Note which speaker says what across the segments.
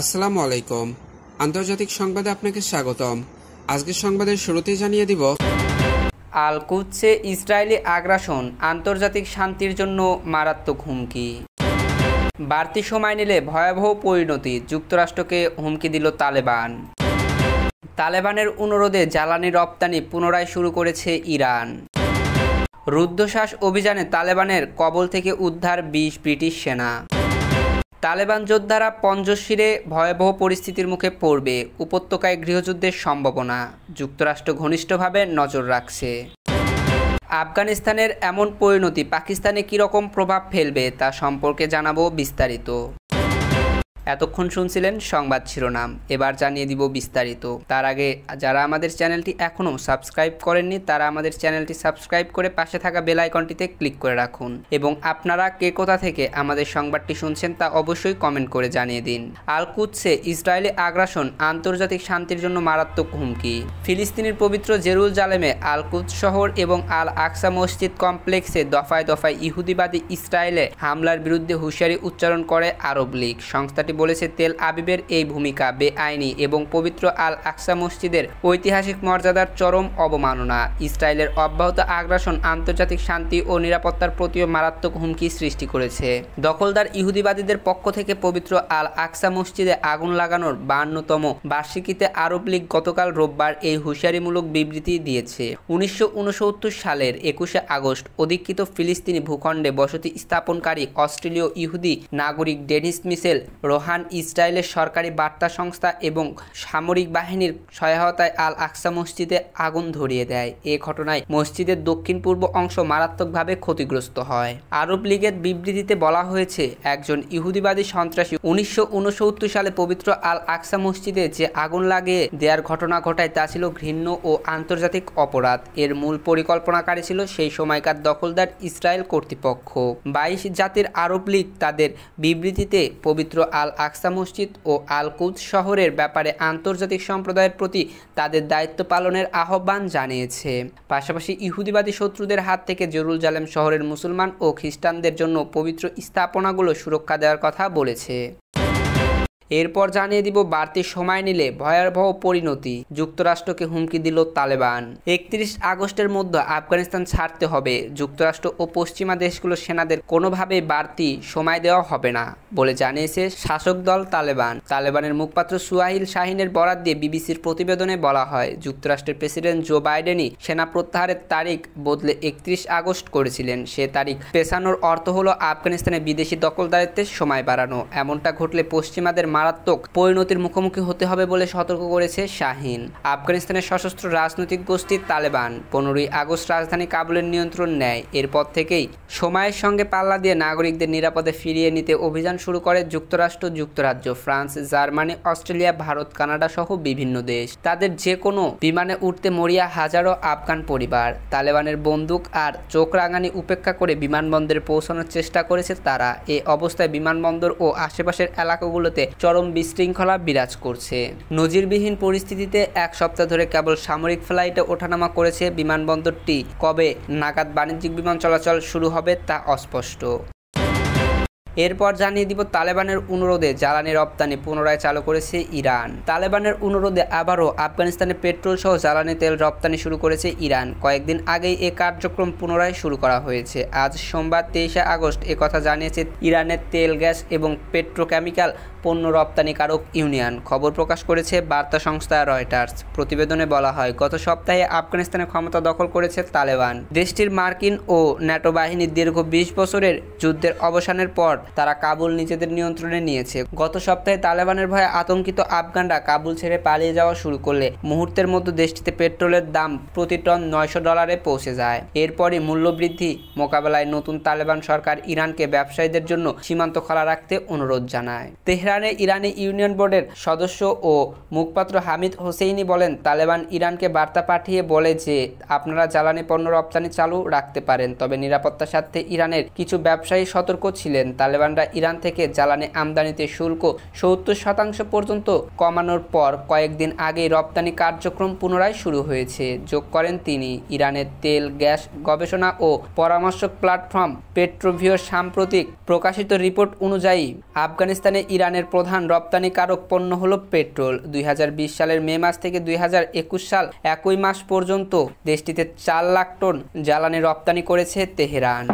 Speaker 1: আসসালামু আলাইকুম। আন্তর্জাতিক সংবাদে আপনাকে স্বাগতম। আজকের সংবাদের শুরুতেই জানিয়ে দিব।
Speaker 2: আল কুৎসে ইসরায়েলি আগ্রাসন, আন্তর্জাতিক শান্তির জন্য মারাত্মক হুমকি। বাড়তি সময় নিলে ভয়াবহ পরিণতি, যুক্তরাষ্ট্রকে হুমকি দিল তালেবান। তালেবানের অনুরোধে জ্বালানি রপ্তানি পুনরায় শুরু করেছে ইরান। রুদ্ধশ্বাস অভিযানে তালেবানের কবল থেকে উদ্ধার বিশ ব্রিটিশ সেনা। তালেবান যোদ্ধারা পঞ্জশিরে ভয়াবহ পরিস্থিতির মুখে পড়বে। উপত্যকায় গৃহযুদ্ধের সম্ভাবনা। যুক্তরাষ্ট্র ঘনিষ্ঠভাবে নজর রাখছে। আফগানিস্তানের এমন পরিণতি পাকিস্তানে কীরকম প্রভাব ফেলবে তা সম্পর্কে জানাব বিস্তারিত। এতক্ষণ শুনছিলেন সংবাদ শিরোনাম। এবার জানিয়ে দিব বিস্তারিত। তার আগে যারা আমাদের চ্যানেলটি এখনও সাবস্ক্রাইব করেননি, তারা আমাদের চ্যানেলটি সাবস্ক্রাইব করে পাশে থাকা বেল আইকনটিতে ক্লিক করে রাখুন। এবং আপনারা কে কোথা থেকে আমাদের সংবাদটি শুনছেন তা অবশ্যই কমেন্ট করে জানিয়ে দিন। আল কুৎসে ইসরায়েলি আগ্রাসন, আন্তর্জাতিক শান্তির জন্য মারাত্মক হুমকি। ফিলিস্তিনের পবিত্র জেরুল জালেমে আল কুৎস শহর এবং আল আকসা মসজিদ কমপ্লেক্সে দফায় দফায় ইহুদিবাদী ইসরায়েলে হামলার বিরুদ্ধে হুঁশিয়ারি উচ্চারণ করে আরব লীগ। সংস্থাটি বলেছে, তেল আবিবের এই ভূমিকা বেআইনি এবং পবিত্র আল আকসা মসজিদের ঐতিহাসিক মর্যাদার চরম অবমাননা। ইসরায়েলের অব্যাহত আগ্রাসন আন্তর্জাতিক শান্তি ও নিরাপত্তার প্রতিও মারাত্মক হুমকি সৃষ্টি করেছে। দখলদার ইহুদিবাদীদের পক্ষ থেকে পবিত্র আল আকসা মসজিদে আগুন লাগানোর বান্নতম বার্ষিকীতে আরব লীগ গতকাল রোববার এই হুঁশিয়ারিমূলক বিবৃতি দিয়েছে। উনিশশো উনসত্তর সালের একুশে আগস্ট অধিকৃত ফিলিস্তিনি ভূখণ্ডে বসতি স্থাপনকারী অস্ট্রেলীয় ইহুদি নাগরিক ডেনিস মিসেল রোহান ইসরায়েলের সরকারি বার্তা সংস্থা এবং সামরিক বাহিনীর সহায়তায় আল আকসা মসজিদে আগুন ধরিয়ে দেয়। এ ঘটনায় মসজিদের দক্ষিণ পূর্ব অংশ মারাত্মকভাবে ক্ষতিগ্রস্ত হয়। আরব লীগের বিবৃতিতে বলা হয়েছে, একজন ইহুদিবাদী সন্ত্রাসী উনিশশো ঊনসত্তর সালে পবিত্র আল আকসা মসজিদে যে আগুন লাগিয়ে দেয়ার ঘটনা ঘটায় তা ছিল ঘৃণ্য ও আন্তর্জাতিক অপরাধ। এর মূল পরিকল্পনাকারী ছিল সেই সময়কার দখলদার ইসরায়েল কর্তৃপক্ষ। বাইশ জাতির আরব লীগ তাদের বিবৃতিতে পবিত্র আল আকসা মসজিদ ও আল কুদ শহরের ব্যাপারে আন্তর্জাতিক সম্প্রদায়ের প্রতি তাদের দায়িত্ব পালনের আহ্বান জানিয়েছে। পাশাপাশি ইহুদিবাদী শত্রুদের হাত থেকে জরুল জালেম শহরের মুসলমান ও খ্রিস্টানদের জন্য পবিত্র স্থাপনাগুলো সুরক্ষা দেওয়ার কথা বলেছে। এরপর জানিয়ে দিব বাড়তি সময় নিলে ভয়াবহ পরিণতি। যুক্তরাষ্ট্রকে হুমকি দিল তালেবান। একত্রিশ আগস্টের মধ্যে আফগানিস্তান ছাড়তে হবে। যুক্তরাষ্ট্র ও পশ্চিমা দেশগুলোর সেনাদের কোনোভাবে বাড়তি সময় দেওয়া হবে না, বলে জানিয়েছে শাসক দল তালেবান। তালেবানের মুখপাত্র সুয়াহিল শাহিনের বরাদ দিয়ে বিবিসির প্রতিবেদনে বলা হয়, যুক্তরাষ্ট্রের প্রেসিডেন্ট জো বাইডেনই সেনা প্রত্যাহারের তারিখ বদলে একত্রিশ আগস্ট করেছিলেন। সে তারিখ পেছানোর অর্থ হলো আফগানিস্তানে বিদেশি দখলদারিত্বের সময় বাড়ানো। এমনটা ঘটলে পশ্চিমাদের মারাত্মক পরিণতির মুখোমুখি হতে হবে বলে সতর্ক করেছে শাহিন। আফগানিস্তানের সশস্ত্র রাজনৈতিক গোষ্ঠী তালেবান পনেরোই আগস্ট রাজধানী কাবুলের নিয়ন্ত্রণ নেয়। এরপর থেকেই সময়ের সঙ্গে পাল্লা দিয়ে নাগরিকদের নিরাপদে ফিরিয়ে নিতে অভিযান শুরু করে যুক্তরাষ্ট্র, যুক্তরাজ্য, France, Germany, Australia, Bharat, Canada সহ বিভিন্ন দেশ। তাদের যে কোনো বিমানে উঠতে মরিয়া হাজারো আফগান পরিবার। তালেবানের বন্দুক আর চোখ রাঙানি উপেক্ষা করে বিমানবন্দরে পৌঁছানোর চেষ্টা করেছে তারা। এ অবস্থায় বিমানবন্দর ও আশেপাশের এলাকাগুলোতে চরম বিশৃঙ্খলা বিরাজ করছে। নজিরবিহীন পরিস্থিতিতে এক সপ্তাহ ধরে কেবল সামরিক ফ্লাইটে ওঠানামা করেছে বিমানবন্দরটি। কবে নাগাদ বাণিজ্যিক বিমান চলাচল শুরু হবে তা অস্পষ্ট। এরপর জানিয়ে দিব তালেবানের অনুরোধে জ্বালানি রপ্তানি পুনরায় চালু করেছে ইরান। তালেবানের অনুরোধে আবারও আফগানিস্তানে পেট্রোল সহ জ্বালানি তেল রপ্তানি শুরু করেছে ইরান। কয়েকদিন আগেই এ কার্যক্রম পুনরায় শুরু করা হয়েছে। আজ সোমবার তেইশে আগস্ট কথা জানিয়েছে ইরানের তেল, গ্যাস এবং পেট্রোকেমিক্যাল পণ্য রপ্তানিকারক ইউনিয়ন। খবর প্রকাশ করেছে বার্তা সংস্থা রয়টার্স। প্রতিবেদনে বলা হয়, গত সপ্তাহে আফগানিস্তানের ক্ষমতা দখল করেছে তালেবান। দেশটির মার্কিন ও ন্যাটো বাহিনীর দীর্ঘ বিশ বছরের যুদ্ধের অবসানের পর তারা কাবুল নিজেদের নিয়ন্ত্রণে নিয়েছে। গত সপ্তাহে তালেবানের ভয়ে আতঙ্কিত আফগানরা কাবুল ছেড়ে পালিয়ে যাওয়া শুরু করলে মুহূর্তের মধ্যে দেশটিতে পেট্রোলের দাম প্রতি টন নয়শো ডলারে পৌঁছে যায়। এরপরই মূল্যবৃদ্ধি মোকাবেলায় নতুন তালেবান সরকার ইরানকে ব্যবসায়ীদের জন্য সীমান্ত খোলা রাখতে অনুরোধ জানায়। তেহরানে ইরানি ইউনিয়ন বোর্ডের সদস্য ও মুখপাত্র হামিদ হোসেইনি বলেন, তালেবান ইরানকে বার্তা পাঠিয়ে বলে যে আপনারা জ্বালানি পণ্য রপ্তানি চালু রাখতে পারেন, তবে নিরাপত্তার স্বার্থে ইরানের কিছু ব্যবসায়ী সতর্ক ছিলেন। তালেবানরা ইরান থেকে জ্বালানি আমদানিতে শুল্ক সত্তর শতাংশ পর্যন্ত কমানোর পর কয়েকদিন আগেই রপ্তানি কার্যক্রম পুনরায় শুরু হয়েছে। যোগ করেন তিনি, ইরানের তেল, গ্যাস গবেষণা ও পরামর্শক প্ল্যাটফর্ম পেট্রোভিও সাম্প্রতিক প্রকাশিত রিপোর্ট অনুযায়ী আফগানিস্তানে ইরানের তালেবানের প্রধান রপ্তানিকারক পণ্য হল পেট্রোল। দুই হাজার বিশ সালের মে মাস থেকে দুই হাজার একুশ সাল একই মাস পর্যন্ত দেশটিতে চার লাখ টন জ্বালানি রপ্তানি করেছে তেহরান।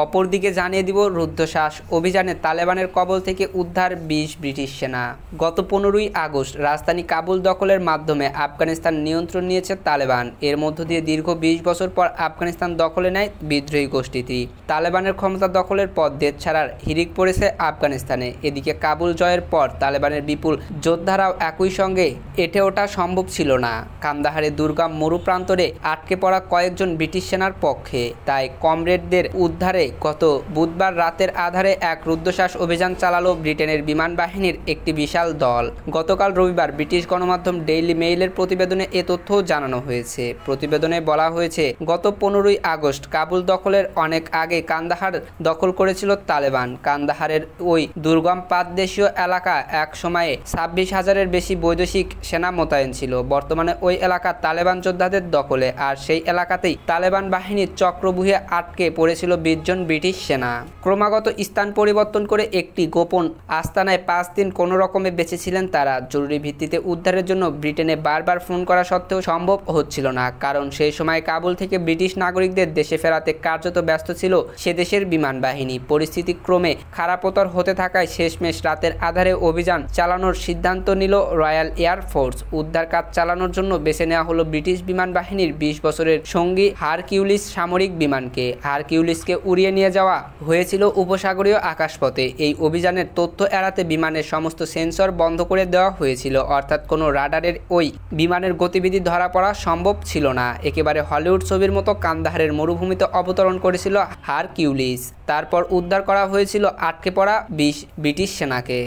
Speaker 2: অপরদিকে জানিয়ে দিব রুদ্ধশ্বাস অভিযানে তালেবানের কবল থেকে উদ্ধার বিশ ব্রিটিশ সেনা। গত পনেরোই আগস্ট রাজধানী কাবুল দখলের মাধ্যমে আফগানিস্তান নিয়ন্ত্রণ নিয়েছে তালেবান। এর মধ্য দিয়ে দীর্ঘ বিশ বছর পর আফগানিস্তান দখলে নেয় বিদ্রোহী গোষ্ঠীটি। তালেবানের ক্ষমতা দখলের পর দেশ ছাড়ার হিরিক পড়েছে আফগানিস্তানে। এদিকে কাবুল জয়ের পর তালেবানের বিপুল যোদ্ধারাও একই সঙ্গে এটে ওঠা সম্ভব ছিল না। কান্দাহারে দুর্গাম মরুপ্রান্তরে আটকে পড়া কয়েকজন ব্রিটিশ সেনার পক্ষে। তাই কমরেডদের উদ্ধারে গত বুধবার রাতের আধারে এক রুদ্ধশ্বাস অভিযান চালালো ব্রিটেনের বিমান বাহিনীর একটি বিশাল দল। গতকাল রবিবার ব্রিটিশ গণমাধ্যম ডেইলি মেইলের প্রতিবেদনে এ তথ্যও জানানো হয়েছে। প্রতিবেদনে বলা হয়েছে, গত পনেরোই আগস্ট কাবুল দখলের অনেক আগে কান্দাহার দখল করেছিল তালেবান। কান্দাহারের ওই দুর্গম পাদদেশীয় এলাকা এক সময়ে ছাব্বিশ হাজারের বেশি বৈদেশিক সেনা মোতায়েন ছিল। বর্তমানে ওই এলাকা তালেবান যোদ্ধাদের দখলে, আর সেই এলাকাতেই তালেবান বাহিনীর চক্রবুহে আটকে পড়েছিল বিশ জন ব্রিটিশ সেনা। ক্রমাগত স্থান পরিবর্তন করে একটি গোপন আস্তানায় পাঁচ দিন কোনো রকমে বেঁচেছিলেন তারা। জরুরি ভিত্তিতে উদ্ধারের জন্য ব্রিটেনে বারবার ফোন করা সত্ত্বেও সম্ভব হচ্ছিল না, কারণ সেই সময় কাবুল থেকে ব্রিটিশ নাগরিকদের দেশে ফেরাতে কার্যত ব্যস্ত ছিল সে দেশের বিমান বাহিনী। পরিস্থিতি ক্রমে খারাপতর হতে থাকায় শেষমেশ রাতের আধারে অভিযান চালানোর সিদ্ধান্ত নিল রয়্যাল এয়ার ফোর্স। উদ্ধার কাজ চালানোর জন্য বেছে নেওয়া হলো ব্রিটিশ বিমান বাহিনীর বিশ বছরের সঙ্গী হারকিউলিস সামরিক বিমানকে। হারকিউলিসকে উড়িয়ে উড়িয়ে নিয়ে যাওয়া হয়েছিল উপসাগরীয় আকাশপথে। এই অভিযানের তথ্য এড়াতে বিমানের সমস্ত সেন্সর বন্ধ করে দেওয়া হয়েছিল, অর্থাৎ কোনো রাডারের ওই বিমানের গতিবিধি ধরা পড়া সম্ভব ছিল না। একেবারে হলিউড ছবির মতো কান্দাহারের মরুভূমিতে অবতরণ করেছিল হার কিউলিস তারপর উদ্ধার করা হয়েছিল আটকে পড়া বিশ ব্রিটিশ সেনাকে।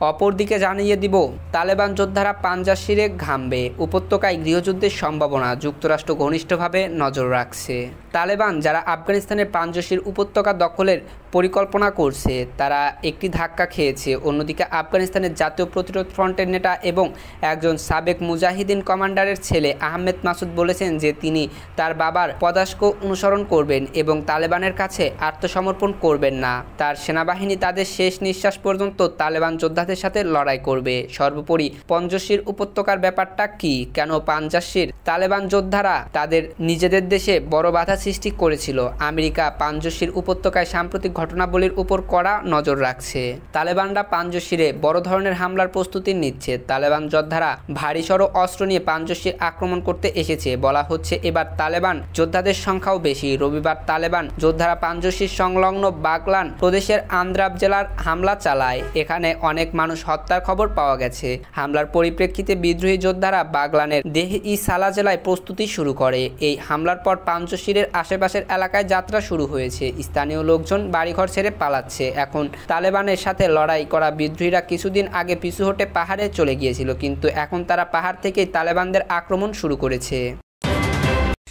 Speaker 2: অপরদিকে জানিয়ে দিব, তালেবান যোদ্ধারা পাঞ্জাশিরে ঘামবে। উপত্যকায় গৃহযুদ্ধের সম্ভাবনা যুক্তরাষ্ট্র ঘনিষ্ঠভাবে নজর রাখছে। তালেবান, যারা আফগানিস্তানের পাঞ্জশির উপত্যকা দখলের পরিকল্পনা করছে। তারা একটি ধাক্কা খেয়েছে। অন্যদিকে আফগানিস্তানের জাতীয় প্রতিরোধ ফ্রন্টের নেতা এবং একজন সাবেক মুজাহিদিন কমান্ডারের ছেলে আহমেদ মাসুদ বলেছেন যে তিনি তার বাবার পদাস্ক অনুসরণ করবেন এবং তালেবানের কাছে আত্মসমর্পণ করবেন না। তার সেনাবাহিনী তাদের শেষ নিঃশ্বাস পর্যন্ত তালেবান যোদ্ধাদের সাথে লড়াই করবে। সর্বোপরি পঞ্জশির উপত্যকার ব্যাপারটা কি? কেন পাঞ্জাশির তালেবান যোদ্ধারা তাদের নিজেদের দেশে বড় বাধা সৃষ্টি করেছিল? আমেরিকা পাঞ্জশির উপত্যকায় সাম্প্রতিক ঘটনাবলীর উপর কড়া নজর রাখছে। তালেবানরা পাঞ্জশিরে বড় ধরনের হামলার প্রস্তুতি নিচ্ছে। তালেবান যোদ্ধারা ভারী সড়ো অস্ত্র নিয়ে পাঞ্জশির আক্রমণ করতে এসেছে। বলা হচ্ছে, এবার তালেবান যোদ্ধাদের সংখ্যাও বেশি। রবিবার তালেবান যোদ্ধারা পাঞ্জশির সংলগ্ন বাগলান প্রদেশের আন্দ্রাব জেলার হামলা চালায়। এখানে অনেক মানুষ হত্যার খবর পাওয়া গেছে। হামলার পরিপ্রেক্ষিতে বিদ্রোহী যোদ্ধারা বাগলানের দেহ ই সালা জেলায় প্রস্তুতি শুরু করে। এই হামলার পর পাঞ্চশিরের আশেপাশের এলাকায় যাত্রা শুরু হয়েছে। স্থানীয় লোকজন বাড়িঘর ছেড়ে পালাচ্ছে। এখন তালেবানের সাথে লড়াই করা বিদ্রোহীরা কিছুদিন আগে পিছু হটে পাহাড়ে চলে গিয়েছিল, কিন্তু এখন তারা পাহাড় থেকেই তালেবানদের আক্রমণ শুরু করেছে।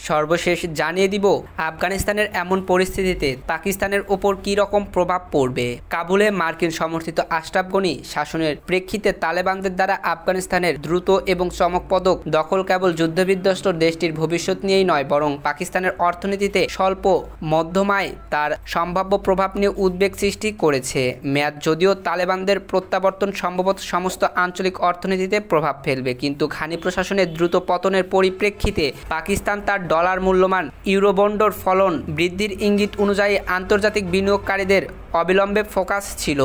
Speaker 2: সর্বশেষ জানিয়ে দিব, আফগানিস্তানের এমন পরিস্থিতিতে পাকিস্তানের ওপর কি রকম প্রভাব পড়বে? কাবুলে মার্কিন সমর্থিত আশরাফ গনি শাসনের প্রেক্ষিতে তালেবানদের দ্বারা আফগানিস্তানের দ্রুত এবং চমকপদক দখল কেবল যুদ্ধবিধ্বস্ত দেশটির ভবিষ্যৎ নিয়েই নয়, বরং পাকিস্তানের অর্থনীতিতে স্বল্প মধ্যমায় তার সম্ভাব্য প্রভাব নিয়ে উদ্বেগ সৃষ্টি করেছে। মেয়াদ যদিও তালেবানদের প্রত্যাবর্তন সম্ভবত সমস্ত আঞ্চলিক অর্থনীতিতে প্রভাব ফেলবে, কিন্তু ঘানি প্রশাসনের দ্রুত পতনের পরিপ্রেক্ষিতে পাকিস্তান তার ডলার মূল্যমান ইউরোবন্ডর ফলন বৃদ্ধির ইঙ্গিত অনুযায়ী আন্তর্জাতিক বিনিয়োগকারীদের অবিলম্বে ফোকাস ছিল।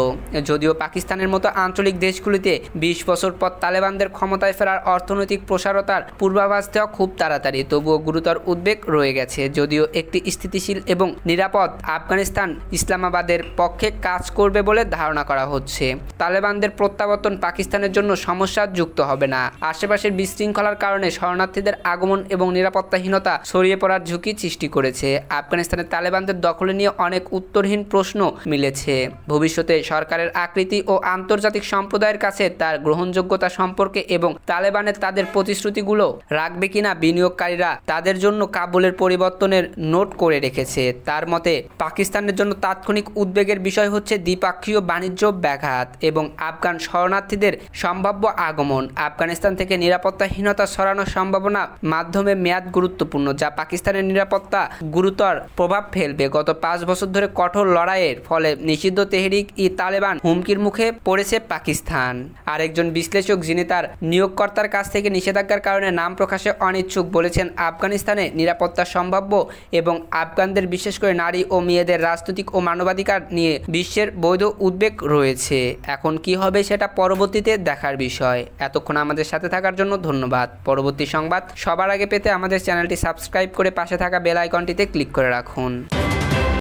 Speaker 2: যদিও পাকিস্তানের মতো আঞ্চলিক দেশগুলিতে বিশ বছর পর তালেবানদের ক্ষমতায় ফেরার অর্থনৈতিক প্রসারতার পূর্বাভাস দেওয়া খুব তাড়াতাড়ি, তবুও গুরুতর উদ্বেগ রয়ে গেছে। যদিও একটি স্থিতিশীল এবং নিরাপদ আফগানিস্তান ইসলামাবাদের পক্ষে কাজ করবে বলে ধারণা করা হচ্ছে। তালেবানদের প্রত্যাবর্তন পাকিস্তানের জন্য সমস্যা যুক্ত হবে না। আশেপাশের বিশৃঙ্খলার কারণে শরণার্থীদের আগমন এবং নিরাপত্তাহীনতা ছড়িয়ে পড়ার ঝুঁকি সৃষ্টি করেছে। আফগানিস্তানের তালেবানদের দখলে নিয়ে অনেক উত্তরহীন প্রশ্ন মিলেছে। ভবিষ্যতে সরকারের আকৃতি ও আন্তর্জাতিক সম্প্রদায়ের কাছে তার গ্রহণযোগ্যতা সম্পর্কে এবং তালেবানের তাদের প্রতিশ্রুতিগুলো রাখবে কিনা বিনিয়োগকারীরা তাদের জন্য কাবুলের পরিবর্তনের নোট করে রেখেছে। তার মতে, পাকিস্তানের জন্য তাৎক্ষণিক উদ্বেগের বিষয় হচ্ছে দ্বিপাক্ষীয় বাণিজ্য ব্যাঘাত এবং আফগান শরণার্থীদের সম্ভাব্য আগমন। আফগানিস্তান থেকে নিরাপত্তাহীনতা সরানোর সম্ভাবনা মাধ্যমে মেয়াদ গুরুত্বপূর্ণ, যা পাকিস্তানের নিরাপত্তা গুরুতর প্রভাব ফেলবে। গত পাঁচ বছর ধরে কঠোর লড়াইয়ের ফলে ফলে নিষিদ্ধ তেহরিক ই তালেবান হুমকির মুখে পড়েছে পাকিস্তান। আরেকজন বিশ্লেষক যিনি তার নিয়োগকর্তার কাছ থেকে নিষেধাজ্ঞার কারণে নাম প্রকাশে অনিচ্ছুক বলেছেন, আফগানিস্তানে নিরাপত্তা সম্ভাব্য এবং আফগানদের বিশেষ করে নারী ও মেয়েদের রাজনৈতিক ও মানবাধিকার নিয়ে বিশ্বের বৈধ উদ্বেগ রয়েছে। এখন কি হবে সেটা পরবর্তীতে দেখার বিষয়। এতক্ষণ আমাদের সাথে থাকার জন্য ধন্যবাদ। পরবর্তী সংবাদ সবার আগে পেতে আমাদের চ্যানেলটি সাবস্ক্রাইব করে পাশে থাকা বেল আইকনটিতে ক্লিক করে রাখুন।